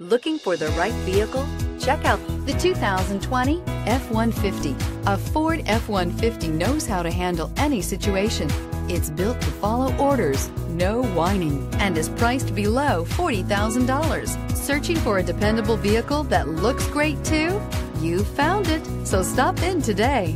Looking for the right vehicle? Check out the 2020 F-150. A Ford F-150 knows how to handle any situation. It's built to follow orders, no whining, and is priced below $40,000. Searching for a dependable vehicle that looks great too? You found it, so stop in today.